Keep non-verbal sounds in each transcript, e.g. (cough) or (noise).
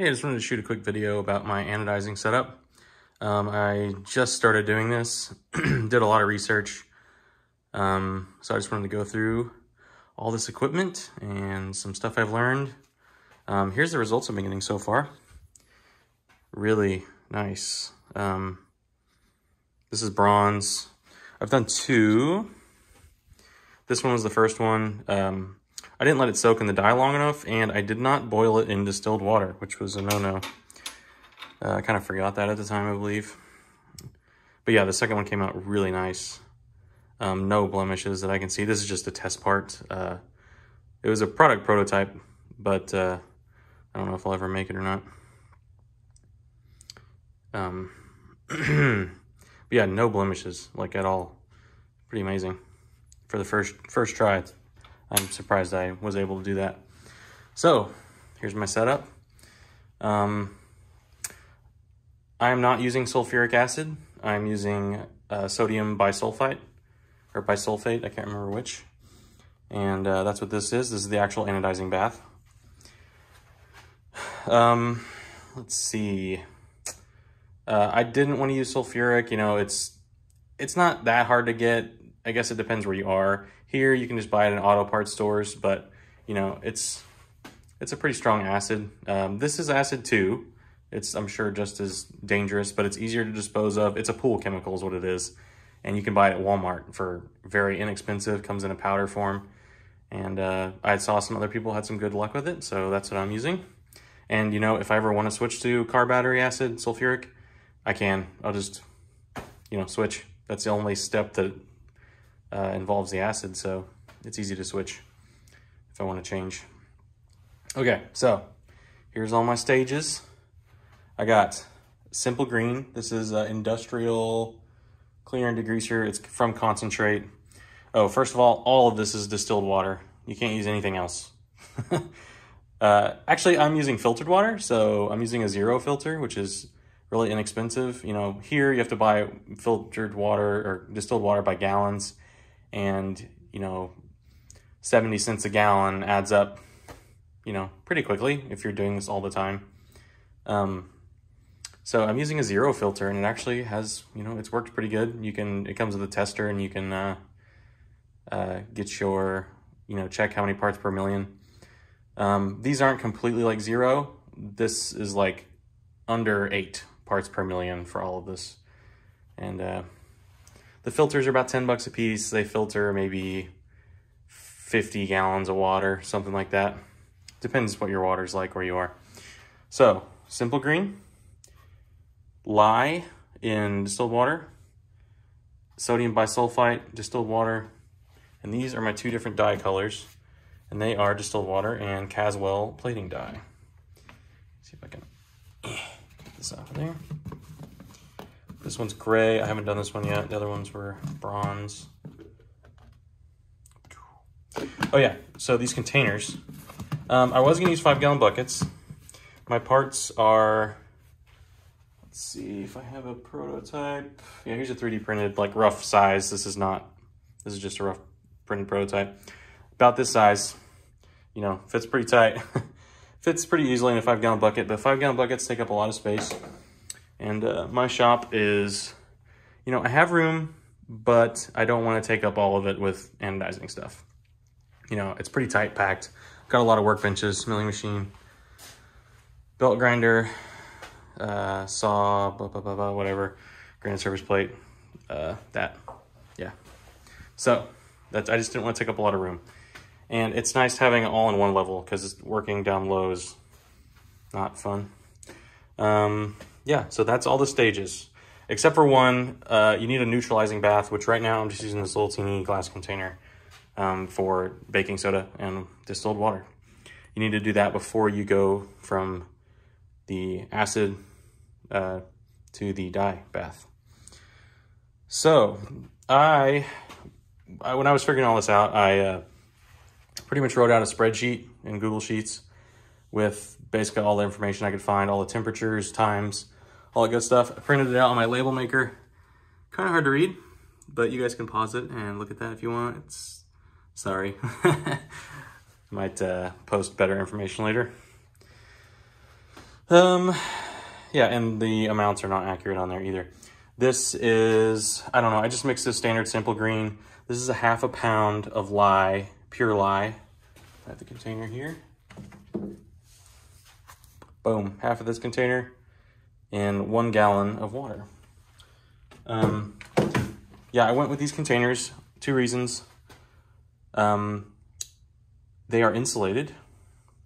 Hey, I just wanted to shoot a quick video about my anodizing setup. Um, I just started doing this, (clears throat) did a lot of research, um, so I just wanted to go through all this equipment and some stuff I've learned. Um, here's the results I've been getting so far. Really nice. Um, this is bronze. I've done two. This one was the first one. I didn't let it soak in the dye long enough, and I did not boil it in distilled water, which was a no-no. Uh, I kind of forgot that at the time, I believe. But yeah, the second one came out really nice. Um, no blemishes that I can see. This is just a test part. Uh, it was a product prototype, but uh, I don't know if I'll ever make it or not. Um, (clears throat) yeah, no blemishes, like at all. Pretty amazing for the first first try. I'm surprised I was able to do that. So here's my setup. Um, I'm not using sulfuric acid. I'm using uh, sodium bisulfite or bisulfate. I can't remember which. And uh, that's what this is. This is the actual anodizing bath. Um, let's see. Uh, I didn't want to use sulfuric. You know, it's it's not that hard to get. I guess it depends where you are. Here, you can just buy it in auto parts stores, but you know, it's it's a pretty strong acid. Um, this is acid too. It's, I'm sure, just as dangerous, but it's easier to dispose of. It's a pool chemical is what it is. And you can buy it at Walmart for very inexpensive, comes in a powder form. And uh, I saw some other people had some good luck with it, so that's what I'm using. And, you know, if I ever want to switch to car battery acid, sulfuric, I can. I'll just, you know, switch. That's the only step that uh, involves the acid, so it's easy to switch if I want to change. Okay, so here's all my stages. I got Simple Green. This is uh, industrial cleaner and degreaser. It's from concentrate. Oh, first of all, all of this is distilled water. You can't use anything else. (laughs) uh, actually, I'm using filtered water, so I'm using a zero filter, which is really inexpensive. You know, here you have to buy filtered water or distilled water by gallons and you know 70 cents a gallon adds up you know pretty quickly if you're doing this all the time. Um, so I'm using a zero filter and it actually has you know it's worked pretty good. You can it comes with a tester and you can uh, uh, get your you know check how many parts per million. Um, these aren't completely like zero. This is like under eight parts per million for all of this. And uh, the filters are about 10 bucks a piece. They filter maybe 50 gallons of water, something like that. Depends what your water's like where you are. So, simple green, lye in distilled water, sodium bisulfite, distilled water, and these are my two different dye colors, and they are distilled water and Caswell plating dye. Let's see if I can (clears throat) get this out of there. This one's gray. I haven't done this one yet. The other ones were bronze. Oh yeah, so these containers. Um, I was gonna use five gallon buckets. My parts are, let's see if I have a prototype. Yeah, here's a 3D printed, like rough size. This is not, this is just a rough printed prototype. About this size, you know, fits pretty tight. (laughs) fits pretty easily in a five gallon bucket, but five gallon buckets take up a lot of space. And uh, my shop is, you know, I have room, but I don't want to take up all of it with anodizing stuff. You know, it's pretty tight packed. Got a lot of workbenches, milling machine, belt grinder, uh, saw, blah, blah, blah, blah, whatever, granite surface plate, uh, that, yeah. So that's, I just didn't want to take up a lot of room. And it's nice having it all in one level because working down low is not fun. Um, yeah, so that's all the stages. Except for one, uh, you need a neutralizing bath, which right now I'm just using this little teeny glass container um, for baking soda and distilled water. You need to do that before you go from the acid uh, to the dye bath. So I, I, when I was figuring all this out, I uh, pretty much wrote out a spreadsheet in Google Sheets with basically all the information I could find, all the temperatures, times, all that good stuff. I printed it out on my label maker. Kind of hard to read, but you guys can pause it and look at that if you want. It's sorry. (laughs) Might uh, post better information later. Um, yeah, and the amounts are not accurate on there either. This is, I don't know, I just mixed this standard simple green. This is a half a pound of lye, pure lye. I have the container here. Boom, half of this container and one gallon of water. Um, yeah, I went with these containers, two reasons. Um, they are insulated.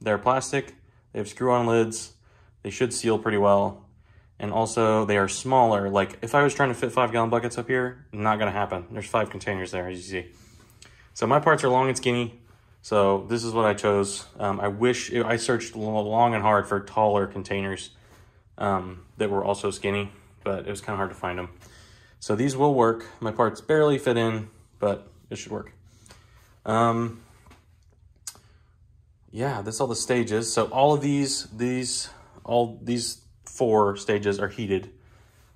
They're plastic. They have screw-on lids. They should seal pretty well. And also, they are smaller. Like, if I was trying to fit five-gallon buckets up here, not to happen. There's five containers there, as you see. So my parts are long and skinny. So this is what I chose. Um, I wish, I searched long and hard for taller containers um, that were also skinny, but it was kind of hard to find them. So these will work. My parts barely fit in, but it should work. Um, yeah, that's all the stages. So all of these, these, all these four stages are heated.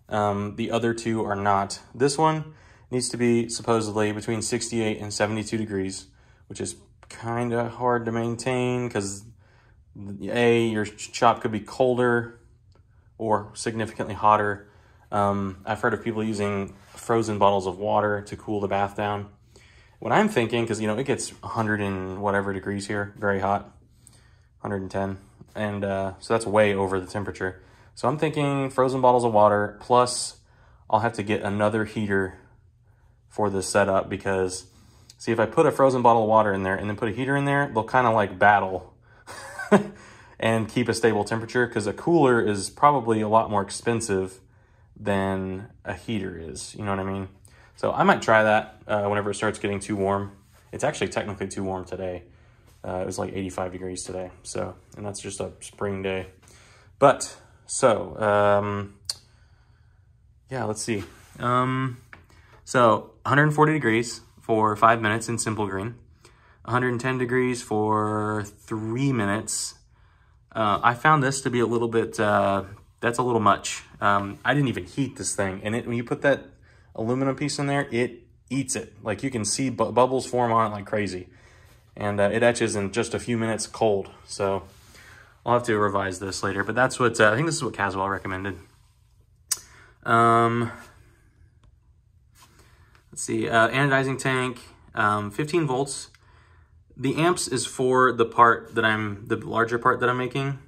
Um, the other two are not. This one needs to be supposedly between 68 and 72 degrees, which is kind of hard to maintain because A, your chop could be colder or significantly hotter. Um, I've heard of people using frozen bottles of water to cool the bath down. What I'm thinking, because you know it gets 100 and whatever degrees here, very hot, 110, and uh, so that's way over the temperature. So I'm thinking frozen bottles of water plus I'll have to get another heater for this setup because see if I put a frozen bottle of water in there and then put a heater in there, they'll kind of like battle (laughs) and keep a stable temperature because a cooler is probably a lot more expensive than a heater is. You know what I mean? So I might try that uh, whenever it starts getting too warm. It's actually technically too warm today. Uh, it was like 85 degrees today. So, and that's just a spring day. But, so, um, yeah, let's see. Um, so 140 degrees for five minutes in simple green. 110 degrees for three minutes. Uh, I found this to be a little bit, uh, that's a little much. Um, I didn't even heat this thing. And it, when you put that aluminum piece in there, it eats it. Like you can see bu bubbles form on it like crazy. And uh, it etches in just a few minutes cold. So I'll have to revise this later. But that's what, uh, I think this is what Caswell recommended. Um, let's see, uh, anodizing tank, um, 15 volts. The amps is for the part that I'm, the larger part that I'm making.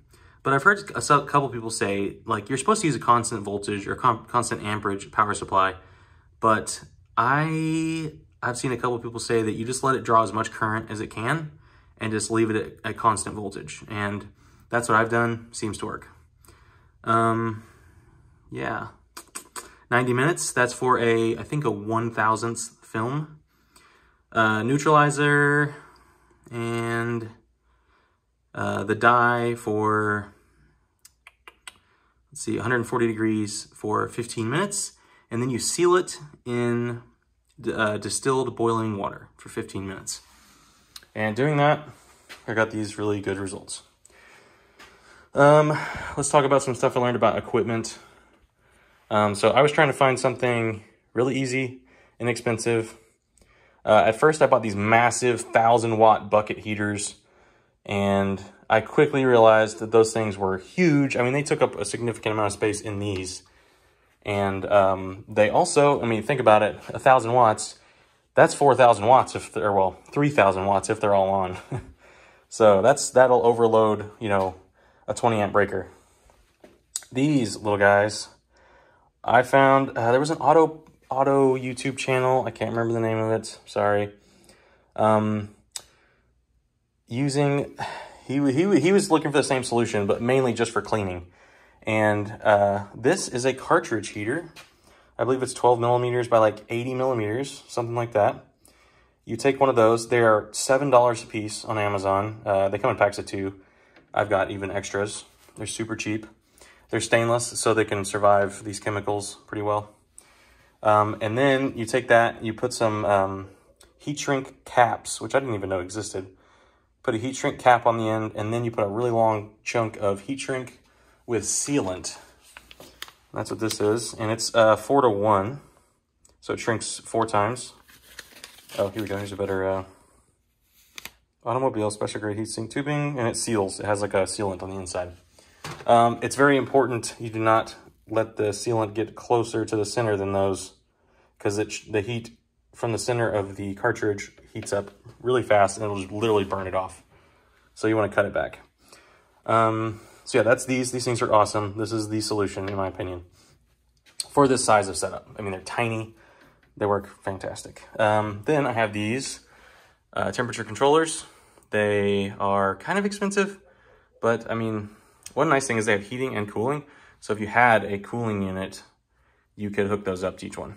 But I've heard a couple people say, like, you're supposed to use a constant voltage or constant amperage power supply. But I, I've seen a couple people say that you just let it draw as much current as it can and just leave it at, at constant voltage. And that's what I've done. Seems to work. Um, yeah. 90 minutes. That's for a, I think a 1,000th film. Uh, neutralizer and uh, the dye for, let's see, 140 degrees for 15 minutes and then you seal it in uh, distilled boiling water for 15 minutes. And doing that, I got these really good results. Um, let's talk about some stuff I learned about equipment. Um, so I was trying to find something really easy, inexpensive. Uh, at first, I bought these massive 1,000 watt bucket heaters, and I quickly realized that those things were huge. I mean, they took up a significant amount of space in these. And um, they also, I mean, think about it, a 1,000 watts, that's 4,000 watts if they're, well, 3,000 watts if they're all on. (laughs) so that's, that'll overload, you know, a 20 amp breaker. These little guys, I found, uh, there was an auto, auto YouTube channel. I can't remember the name of it. Sorry. Um, using, (sighs) he, he, he was looking for the same solution, but mainly just for cleaning. And uh, this is a cartridge heater. I believe it's 12 millimeters by like 80 millimeters, something like that. You take one of those. They are $7 a piece on Amazon. Uh, they come in packs of two. I've got even extras. They're super cheap. They're stainless, so they can survive these chemicals pretty well. Um, and then you take that, you put some um, heat shrink caps, which I didn't even know existed. Put a heat shrink cap on the end, and then you put a really long chunk of heat shrink with sealant. That's what this is. And it's uh, four to one. So it shrinks four times. Oh, here we go. Here's a better uh, automobile special grade heat shrink tubing. And it seals. It has like a sealant on the inside. Um, it's very important you do not let the sealant get closer to the center than those because the heat from the center of the cartridge heats up really fast and it'll just literally burn it off. So you want to cut it back. Um, so yeah, that's these. These things are awesome. This is the solution, in my opinion, for this size of setup. I mean, they're tiny. They work fantastic. Um, then I have these uh, temperature controllers. They are kind of expensive, but I mean, one nice thing is they have heating and cooling. So if you had a cooling unit, you could hook those up to each one.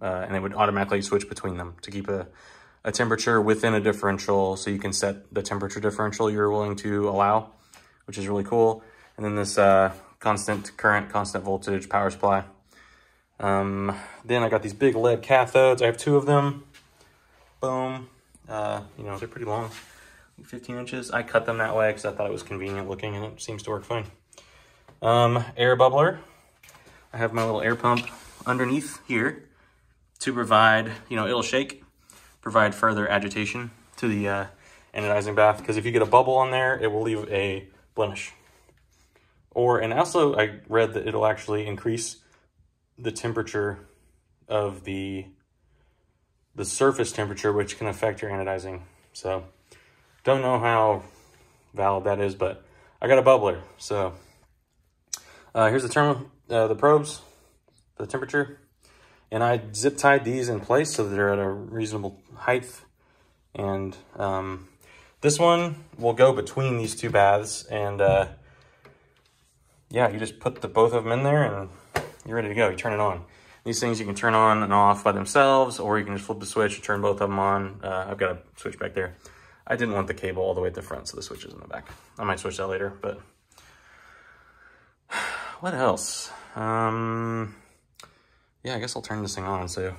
Uh, and it would automatically switch between them to keep a, a temperature within a differential so you can set the temperature differential you're willing to allow, which is really cool. And then this uh, constant current, constant voltage power supply. Um, then I got these big lead cathodes. I have two of them. Boom. Uh, you know, they're pretty long, 15 inches. I cut them that way because I thought it was convenient looking and it seems to work fine. Um, air bubbler. I have my little air pump underneath here to provide, you know, it'll shake, provide further agitation to the uh, anodizing bath. Because if you get a bubble on there, it will leave a blemish. Or, and also I read that it'll actually increase the temperature of the the surface temperature, which can affect your anodizing. So, don't know how valid that is, but I got a bubbler, so uh, here's the term, uh, the probes, the temperature. And I zip tied these in place so that they're at a reasonable height. And um, this one will go between these two baths. And uh, yeah, you just put the both of them in there and you're ready to go. You turn it on. These things you can turn on and off by themselves, or you can just flip the switch and turn both of them on. Uh, I've got a switch back there. I didn't want the cable all the way at the front, so the switch is in the back. I might switch that later, but what else? Um, yeah, I guess I'll turn this thing on. So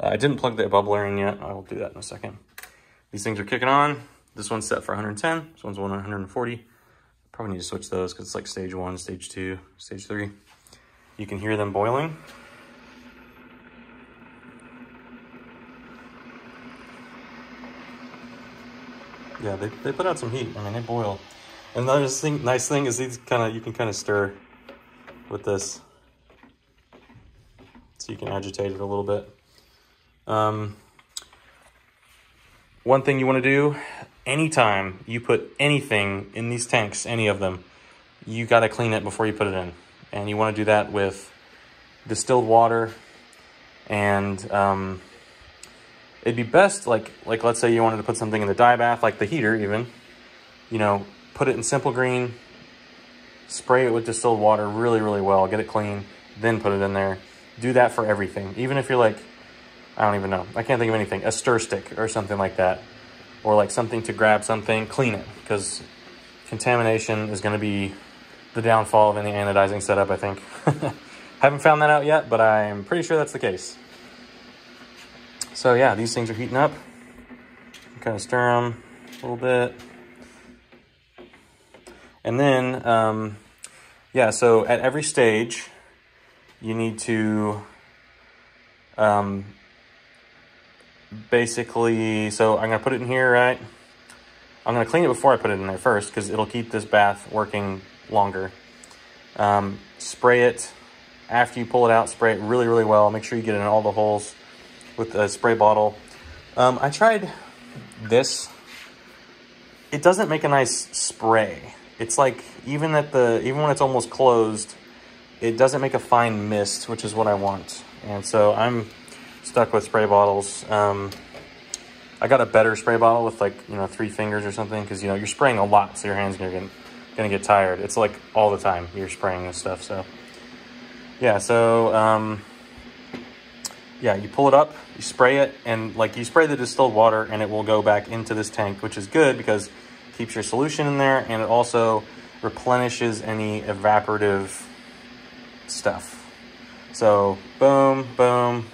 uh, I didn't plug the bubbler in yet. I will do that in a second. These things are kicking on. This one's set for 110. This one's 140. Probably need to switch those because it's like stage one, stage two, stage three. You can hear them boiling. Yeah, they, they put out some heat. I mean, they boil. Another thing, nice thing is these kind of, you can kind of stir with this. So you can agitate it a little bit. Um, one thing you want to do, anytime you put anything in these tanks, any of them, you got to clean it before you put it in. And you want to do that with distilled water and um, it'd be best, like, like let's say you wanted to put something in the dye bath, like the heater even, you know, put it in simple green, spray it with distilled water really, really well, get it clean, then put it in there. Do that for everything. Even if you're like, I don't even know, I can't think of anything, a stir stick or something like that. Or like something to grab something, clean it. Because contamination is gonna be the downfall of any anodizing setup, I think. (laughs) Haven't found that out yet, but I'm pretty sure that's the case. So yeah, these things are heating up. Kind of stir them a little bit. And then, um, yeah, so at every stage, you need to um, basically, so I'm going to put it in here, right? I'm going to clean it before I put it in there first because it'll keep this bath working longer. Um, spray it after you pull it out, spray it really, really well. Make sure you get in all the holes with a spray bottle. Um, I tried this. It doesn't make a nice spray it's like even at the even when it's almost closed, it doesn't make a fine mist, which is what I want. And so I'm stuck with spray bottles. Um, I got a better spray bottle with like, you know, three fingers or something because, you know, you're spraying a lot, so your hands are gonna, gonna get tired. It's like all the time you're spraying this stuff. So, yeah, so, um, yeah, you pull it up, you spray it, and like you spray the distilled water and it will go back into this tank, which is good because keeps your solution in there, and it also replenishes any evaporative stuff. So boom, boom,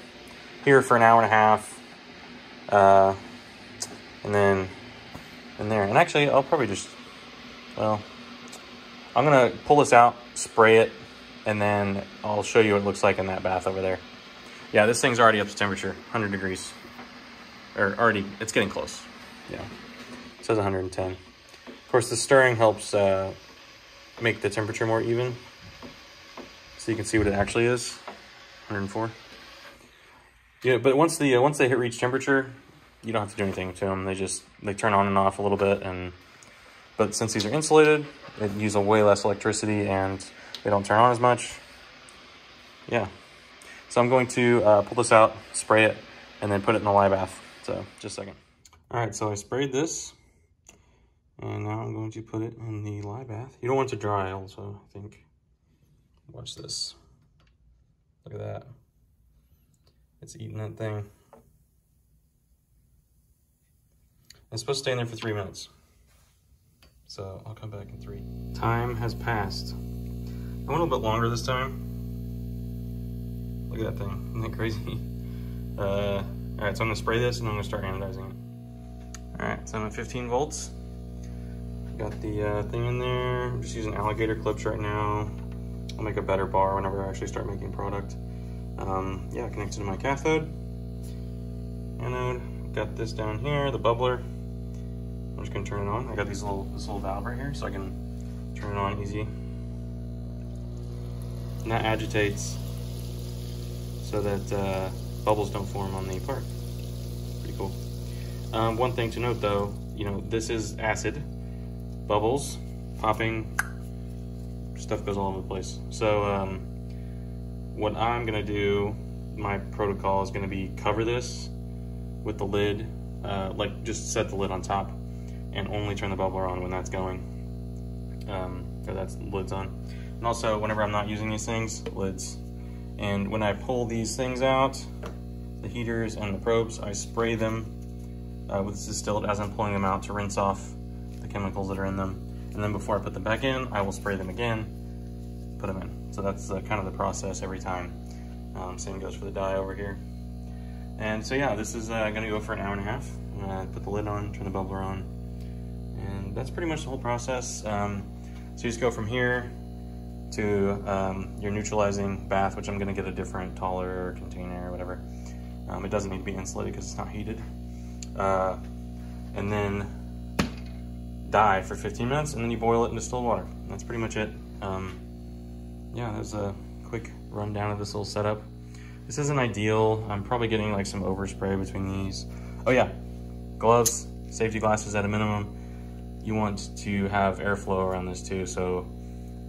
here for an hour and a half, uh, and then in there. And actually, I'll probably just, well, I'm gonna pull this out, spray it, and then I'll show you what it looks like in that bath over there. Yeah, this thing's already up to temperature, 100 degrees. Or already, it's getting close. Yeah, it says 110 course, the stirring helps uh, make the temperature more even. So you can see what it actually is, 104. Yeah, but once the uh, once they hit reach temperature, you don't have to do anything to them. They just they turn on and off a little bit, and but since these are insulated, they use a way less electricity and they don't turn on as much. Yeah. So I'm going to uh, pull this out, spray it, and then put it in the lye bath. So just a second. All right, so I sprayed this. And now I'm going to put it in the lye bath. You don't want it to dry also, I think. Watch this. Look at that. It's eating that thing. It's supposed to stay in there for three minutes. So I'll come back in three. Time has passed. I went a little bit longer this time. Look at that thing, isn't that crazy? (laughs) Uh, all right, so I'm gonna spray this and I'm gonna start anodizing it. All right, so I'm at 15 volts. Got the uh, thing in there. I'm just using alligator clips right now. I'll make a better bar whenever I actually start making product. Um, yeah, connected to my cathode. Anode, got this down here, the bubbler. I'm just gonna turn it on. I got these little this little valve right here, so I can turn it on easy. And that agitates so that uh, bubbles don't form on the part. Pretty cool. Um, one thing to note though, you know, this is acid. Bubbles, popping, stuff goes all over the place. So um, what I'm gonna do, my protocol is gonna be cover this with the lid, uh, like just set the lid on top and only turn the bubbler on when that's going, um, or that's lid's on. And also, whenever I'm not using these things, lids. And when I pull these things out, the heaters and the probes, I spray them uh, with distilled as I'm pulling them out to rinse off chemicals that are in them. And then before I put them back in, I will spray them again, put them in. So that's uh, kind of the process every time. Um, same goes for the dye over here. And so yeah, this is uh, gonna go for an hour and a half. Uh, put the lid on, turn the bubbler on, and that's pretty much the whole process. Um, so you just go from here to um, your neutralizing bath, which I'm gonna get a different, taller container or whatever. Um, it doesn't need to be insulated because it's not heated. Uh, and then dye for 15 minutes, and then you boil it in distilled water. That's pretty much it. Um, yeah, that's a quick rundown of this little setup. This isn't ideal. I'm probably getting like some overspray between these. Oh yeah, gloves, safety glasses at a minimum. You want to have airflow around this too. So,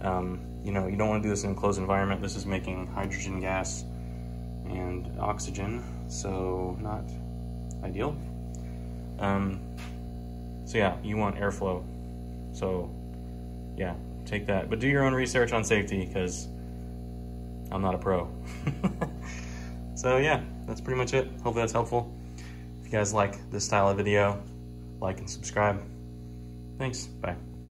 um, you know, you don't want to do this in a closed environment. This is making hydrogen gas and oxygen, so not ideal. Um, so yeah, you want airflow. So yeah, take that. But do your own research on safety because I'm not a pro. (laughs) so yeah, that's pretty much it. Hopefully that's helpful. If you guys like this style of video, like and subscribe. Thanks. Bye.